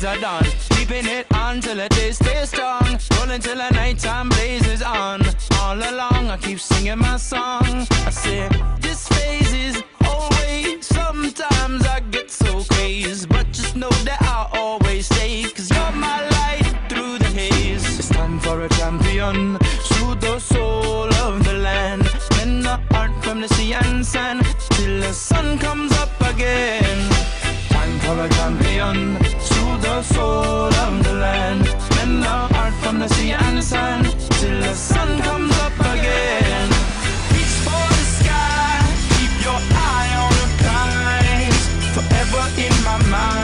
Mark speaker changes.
Speaker 1: days are done. Keeping it on till the day stays strong. Rolling till the nighttime blazes on. All along, I keep singing my song. I say, this phase is always. Sometimes I get so crazy, but just know that I'll always stay. Cause you're my light through the haze. It's time for a champion. Soothe the soul of the land. Men the art from the sea and sand. Till the sun comes my